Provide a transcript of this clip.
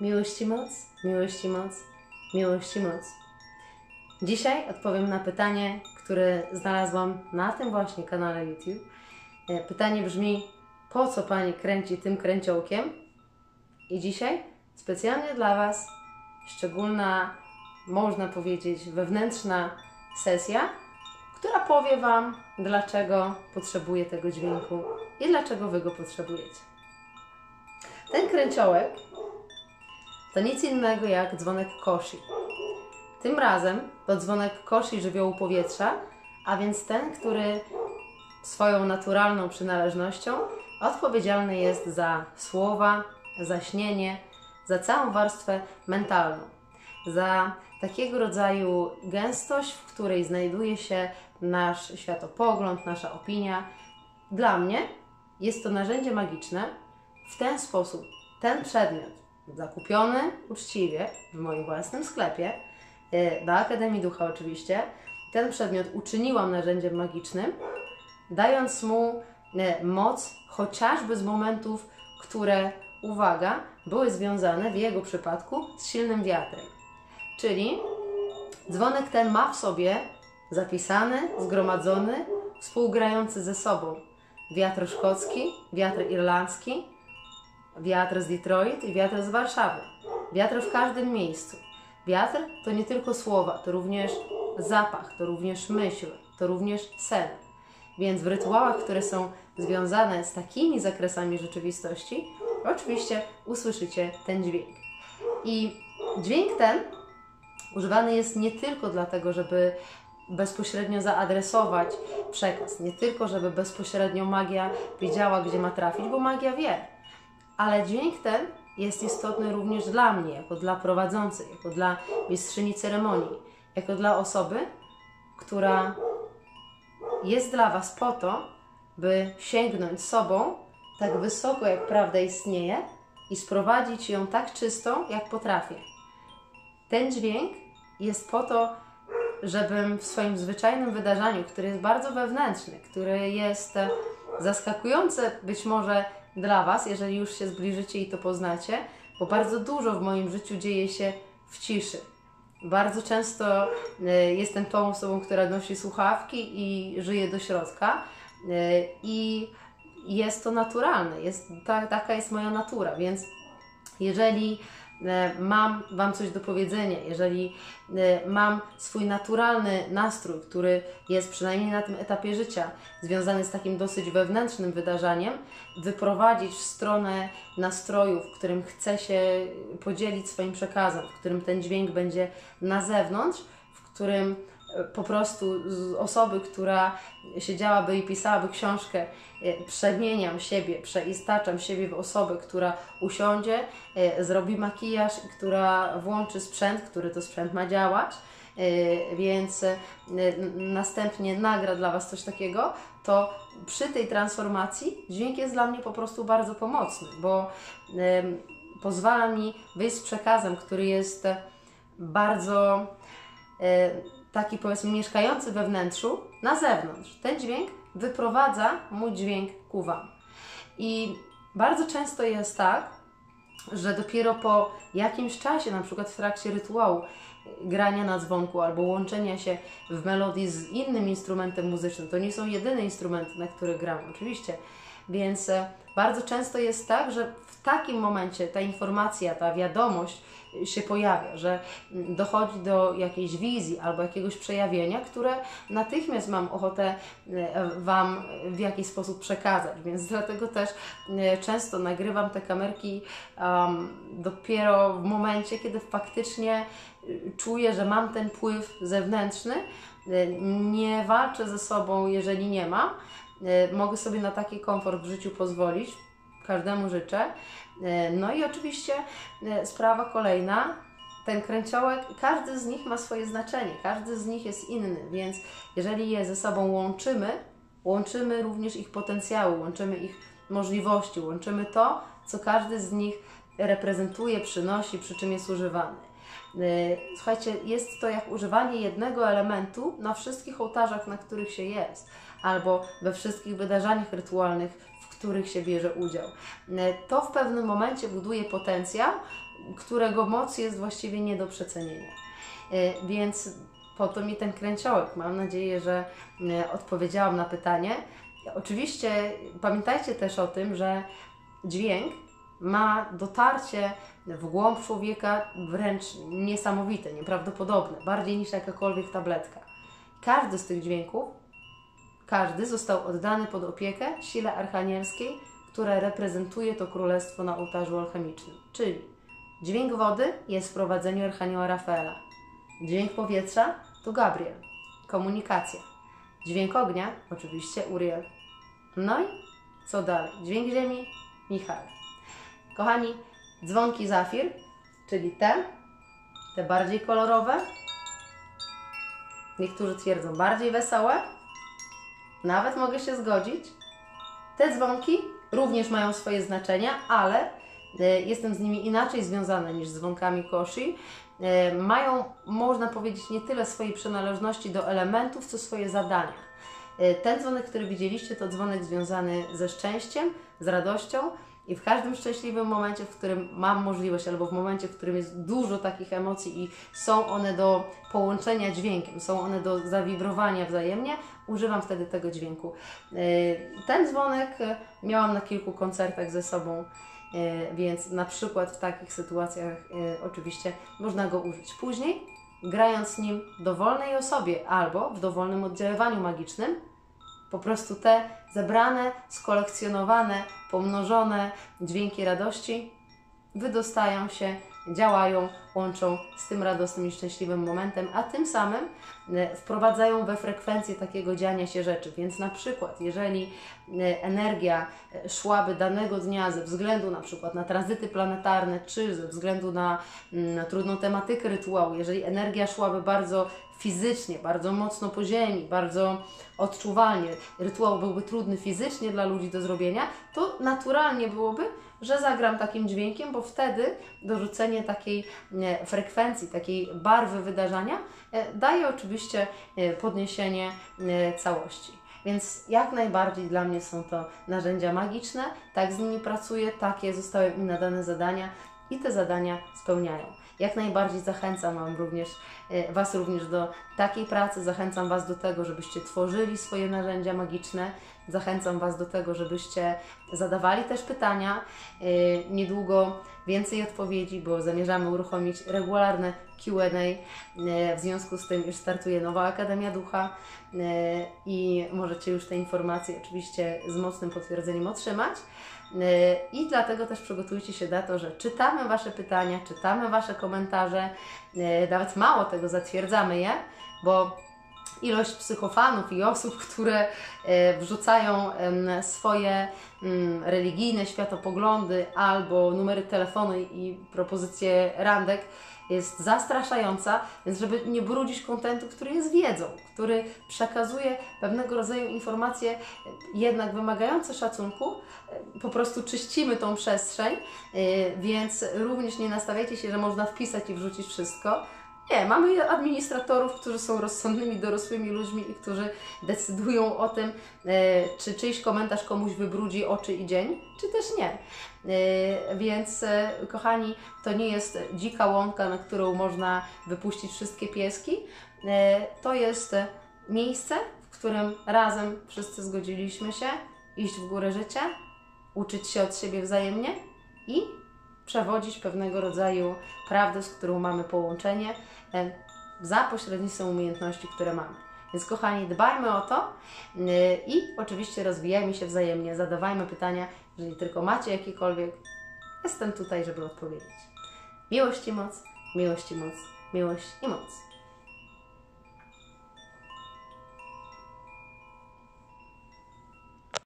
Miłości moc, miłości moc, miłości moc. Dzisiaj odpowiem na pytanie, które znalazłam na tym właśnie kanale YouTube. E, Pytanie brzmi: po co Pani kręci tym kręciołkiem? I dzisiaj specjalnie dla Was szczególna, można powiedzieć, wewnętrzna sesja, która powie Wam, dlaczego potrzebuję tego dźwięku i dlaczego Wy go potrzebujecie. Ten kręciołek to nic innego jak dzwonek koshi. Tym razem to dzwonek koshi żywiołu powietrza, a więc ten, który swoją naturalną przynależnością odpowiedzialny jest za słowa, za śnienie, za całą warstwę mentalną, za takiego rodzaju gęstość, w której znajduje się nasz światopogląd, nasza opinia. Dla mnie jest to narzędzie magiczne. W ten sposób ten przedmiot, zakupiony uczciwie w moim własnym sklepie, do Akademii Ducha oczywiście, ten przedmiot uczyniłam narzędziem magicznym, dając mu e, moc chociażby z momentów, które, uwaga, były związane w jego przypadku z silnym wiatrem. Czyli dzwonek ten ma w sobie zapisany, zgromadzony, współgrający ze sobą wiatr szkocki, wiatr irlandzki, wiatr z Detroit i wiatr z Warszawy. Wiatr w każdym miejscu. Wiatr to nie tylko słowa, to również zapach, to również myśl, to również sen. Więc w rytuałach, które są związane z takimi zakresami rzeczywistości, oczywiście usłyszycie ten dźwięk. I dźwięk ten używany jest nie tylko dlatego, żeby bezpośrednio zaadresować przekaz, nie tylko, żeby bezpośrednio magia wiedziała, gdzie ma trafić, bo magia wie, ale dźwięk ten jest istotny również dla mnie, jako dla prowadzącej, jako dla mistrzyni ceremonii, jako dla osoby, która jest dla Was po to, by sięgnąć sobą tak wysoko, jak prawda istnieje i sprowadzić ją tak czystą, jak potrafię. Ten dźwięk jest po to, żebym w swoim zwyczajnym wydarzeniu, które jest bardzo wewnętrzny, które jest zaskakujące być może dla Was, jeżeli już się zbliżycie i to poznacie, bo bardzo dużo w moim życiu dzieje się w ciszy. Bardzo często e, jestem tą osobą, która nosi słuchawki i żyje do środka. E, I jest to naturalne, jest, ta, taka jest moja natura, więc jeżeli mam Wam coś do powiedzenia, jeżeli e, mam swój naturalny nastrój, który jest przynajmniej na tym etapie życia związany z takim dosyć wewnętrznym wydarzeniem, wyprowadzić w stronę nastroju, w którym chcę się podzielić swoim przekazem, w którym ten dźwięk będzie na zewnątrz, w którym po prostu z osoby, która siedziałaby i pisałaby książkę, e, przemieniam siebie, przeistaczam siebie w osobę, która usiądzie, e, zrobi makijaż która włączy sprzęt, który to sprzęt ma działać, e, więc następnie nagra dla Was coś takiego, to przy tej transformacji dźwięk jest dla mnie po prostu bardzo pomocny, bo pozwala mi wyjść z przekazem, który jest bardzo taki powiedzmy mieszkający we wnętrzu, na zewnątrz. Ten dźwięk wyprowadza mój dźwięk ku Wam. I bardzo często jest tak, że dopiero po jakimś czasie, na przykład w trakcie rytuału, grania na dzwonku albo łączenia się w melodii z innym instrumentem muzycznym, to nie są jedyne instrumenty, na których gram, oczywiście, więc e, bardzo często jest tak, że w takim momencie ta informacja, ta wiadomość się pojawia, że dochodzi do jakiejś wizji albo jakiegoś przejawienia, które natychmiast mam ochotę e, Wam w jakiś sposób przekazać. Więc dlatego też często nagrywam te kamerki um, dopiero w momencie, kiedy faktycznie czuję, że mam ten wpływ zewnętrzny. Nie walczę ze sobą, jeżeli nie mam mogę sobie na taki komfort w życiu pozwolić. Każdemu życzę. E, no i oczywiście e, sprawa kolejna, ten kręciołek, każdy z nich ma swoje znaczenie, każdy z nich jest inny, więc jeżeli je ze sobą łączymy, łączymy również ich potencjały, łączymy ich możliwości, łączymy to, co każdy z nich reprezentuje, przynosi, przy czym jest używany. Słuchajcie, jest to jak używanie jednego elementu na wszystkich ołtarzach, na których się jest albo we wszystkich wydarzeniach rytualnych, w których się bierze udział. E, to w pewnym momencie buduje potencjał, którego moc jest właściwie nie do przecenienia. E, więc po to mi ten kręciołek. Mam nadzieję, że e, odpowiedziałam na pytanie. Oczywiście pamiętajcie też o tym, że dźwięk ma dotarcie w głąb człowieka wręcz niesamowite, nieprawdopodobne, bardziej niż jakakolwiek tabletka. Każdy z tych dźwięków, każdy został oddany pod opiekę sile archanielskiej, która reprezentuje to królestwo na ołtarzu alchemicznym. Czyli dźwięk wody jest w prowadzeniu archanioła Rafaela, dźwięk powietrza to Gabriel, komunikacja, dźwięk ognia oczywiście Uriel. No i co dalej? Dźwięk ziemi Michał. Kochani, dzwonki zafir, czyli te, te bardziej kolorowe, niektórzy twierdzą bardziej wesołe, nawet mogę się zgodzić. Te dzwonki również mają swoje znaczenia, ale e, jestem z nimi inaczej związana niż z dzwonkami koshi. E, mają, można powiedzieć, nie tyle swojej przynależności do elementów, co swoje zadania. E, ten dzwonek, który widzieliście, to dzwonek związany ze szczęściem, z radością, i w każdym szczęśliwym momencie, w którym mam możliwość, albo w momencie, w którym jest dużo takich emocji i są one do połączenia dźwiękiem, są one do zawibrowania wzajemnie, używam wtedy tego dźwięku. E, ten dzwonek miałam na kilku koncertach ze sobą, e, więc na przykład w takich sytuacjach e, oczywiście można go użyć. Później, grając nim dowolnej osobie albo w dowolnym oddziaływaniu magicznym, po prostu te zebrane, skolekcjonowane, pomnożone dźwięki radości wydostają się, działają, łączą z tym radosnym i szczęśliwym momentem, a tym samym e, wprowadzają we frekwencję takiego dziania się rzeczy. Więc na przykład, jeżeli e, energia e, szłaby danego dnia ze względu na przykład na tranzyty planetarne, czy ze względu na, mm, na trudną tematykę rytuału, jeżeli energia szłaby bardzo fizycznie, bardzo mocno po ziemi, bardzo odczuwalnie, rytuał byłby trudny fizycznie dla ludzi do zrobienia, to naturalnie byłoby, że zagram takim dźwiękiem, bo wtedy dorzucenie takiej e, frekwencji, takiej barwy wydarzenia e, daje oczywiście e, podniesienie całości. Więc jak najbardziej dla mnie są to narzędzia magiczne, tak z nimi pracuję, takie zostały mi nadane zadania i te zadania spełniają. Jak najbardziej zachęcam Wam również, Was również do takiej pracy, zachęcam Was do tego, żebyście tworzyli swoje narzędzia magiczne, Zachęcam Was do tego, żebyście zadawali też pytania. Y, niedługo więcej odpowiedzi, bo zamierzamy uruchomić regularne QA. Y, w związku z tym już startuje nowa Akademia Ducha i możecie już te informacje oczywiście z mocnym potwierdzeniem otrzymać. I dlatego też przygotujcie się na to, że czytamy Wasze pytania, czytamy Wasze komentarze, nawet mało tego, zatwierdzamy je, bo ilość psychofanów i osób, które e, wrzucają swoje mm, religijne światopoglądy albo numery telefonu i propozycje randek jest zastraszająca, więc żeby nie brudzić kontentu, który jest wiedzą, który przekazuje pewnego rodzaju informacje e, jednak wymagające szacunku, e, po prostu czyścimy tą przestrzeń, więc również nie nastawiajcie się, że można wpisać i wrzucić wszystko, nie, mamy administratorów, którzy są rozsądnymi, dorosłymi ludźmi i którzy decydują o tym, e, czy czyjś komentarz komuś wybrudzi oczy i dzień, czy też nie. E, więc, e, kochani, to nie jest dzika łąka, na którą można wypuścić wszystkie pieski. To jest miejsce, w którym razem wszyscy zgodziliśmy się iść w górę życia, uczyć się od siebie wzajemnie i przewodzić pewnego rodzaju prawdę, z którą mamy połączenie e, za pośrednictwem umiejętności, które mamy. Więc kochani, dbajmy o to e, i oczywiście rozwijajmy się wzajemnie, zadawajmy pytania, jeżeli tylko macie jakiekolwiek, jestem tutaj, żeby odpowiedzieć. Miłość i moc, miłość i moc, miłość i moc.